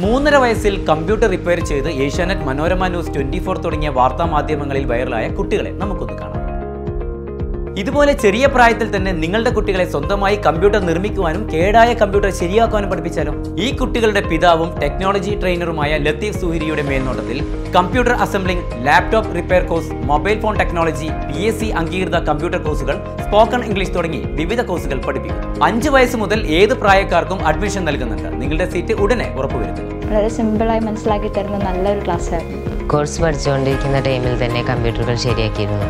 മൂന്നര വയസ്സിൽ computer repair ചെയ്ത് Asianet Manorama news twenty four തുടങ്ങിയ വാർത്താ മാധ്യമങ്ങളിൽ വൈറലായ കുട്ടികളെ നമുക്കൊന്ന് കാണാം. ഇതുപോലെ ചെറിയ പ്രായത്തിൽ തന്നെ നിങ്ങളുടെ കുട്ടികളെ സ്വന്തമായി കമ്പ്യൂട്ടർ നിർമ്മിക്കുവാനും കേടായ കമ്പ്യൂട്ടർ ശരിയാക്കുവാനും പഠിപ്പിച്ചാലോ ഈ കുട്ടികളുടെ പിതാവും ടെക്നോളജി ട്രെയിനറുമായ ലത്തീഫ് സുഹിരിയുടെ മേൽനോട്ടത്തിൽ computer assembling laptop repair course mobile phone technology P S C അംഗീകൃത കമ്പ്യൂട്ടർ കോഴ്സുകൾ സ്പോക്കൺ ഇംഗ്ലീഷ് തുടങ്ങി വിവിധ കോഴ്സുകൾ പഠിപ്പിക്കും. അഞ്ച് വയസ്സ് മുതൽ ഏത് പ്രായക്കാർക്കും അഡ്മിഷൻ നൽകുന്നുണ്ട്. നിങ്ങളുടെ സീറ്റ് ഉടനെ ഉറപ്പുവരുത്തും. വളരെ സിമ്പിളായി മനസ്സിലാക്കി തരുന്ന നല്ലൊരു ക്ലാസ്സായിരുന്നു കോഴ്സ് പഠിച്ചുകൊണ്ടിരിക്കുന്ന ടൈമിൽ തന്നെ കമ്പ്യൂട്ടറുകൾ ശരിയാക്കിയിരുന്നു.